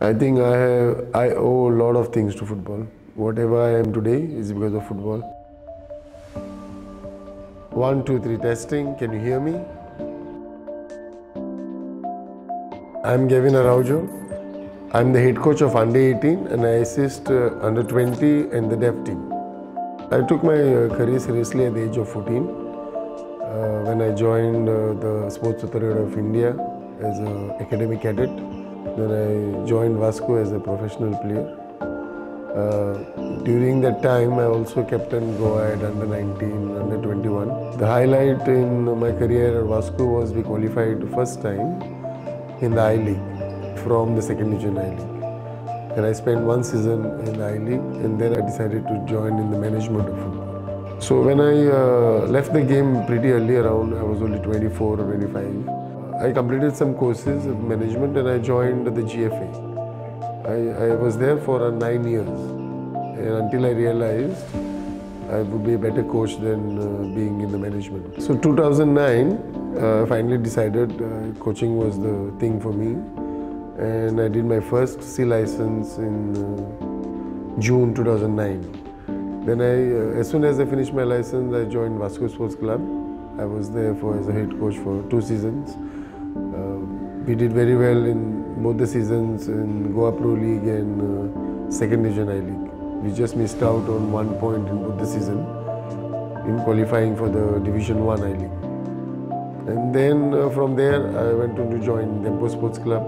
I think I have I owe a lot of things to football. Whatever I am today is because of football. One, two, three, testing. Can you hear me? I'm Gavin Araujo. I'm the head coach of Under 18 and I assist uh, Under 20 and the dev team. I took my uh, career seriously at the age of 14 uh, when I joined uh, the Sports Authority of India as an academic cadet. Then I joined Vasco as a professional player. Uh, during that time, I also captained Goa at under 19, under 21. The highlight in my career at Vasco was we qualified first time in the I League from the second division I League. And I spent one season in the I League and then I decided to join in the management of football. So when I uh, left the game pretty early around, I was only 24 or 25. I completed some courses of management and I joined the GFA. I, I was there for uh, nine years and until I realized I would be a better coach than uh, being in the management. So 2009, uh, finally decided uh, coaching was the thing for me and I did my first C license in uh, June 2009. Then I, uh, as soon as I finished my license, I joined Vasco Sports Club. I was there for as a head coach for two seasons. Uh, we did very well in both the seasons in Goa Pro League and uh, Second Division I League. We just missed out on one point in both the season in qualifying for the Division 1 I League. And then uh, from there I went on to join Dempo Sports Club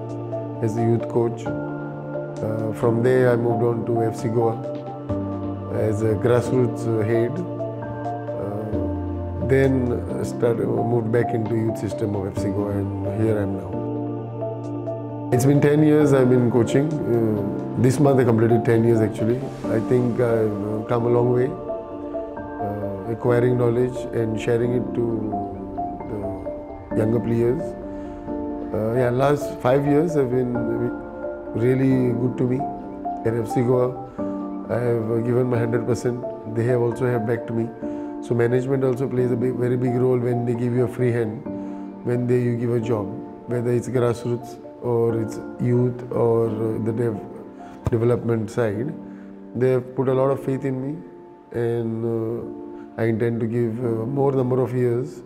as a youth coach. Uh, from there I moved on to FC Goa as a grassroots uh, head. Uh, then started, moved back into youth system of FC Goa and here I am now. It's been 10 years I've been coaching. Uh, this month I completed 10 years actually. I think I've uh, come a long way, uh, acquiring knowledge and sharing it to the younger players. Uh, yeah, last five years have been really good to me at FC Goa. I have uh, given my 100%. They have also have back to me. So management also plays a big, very big role when they give you a free hand, when they you give a job, whether it's grassroots or it's youth or uh, the dev, development side. They have put a lot of faith in me and uh, I intend to give uh, more number of years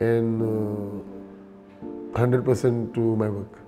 and 100% to my work.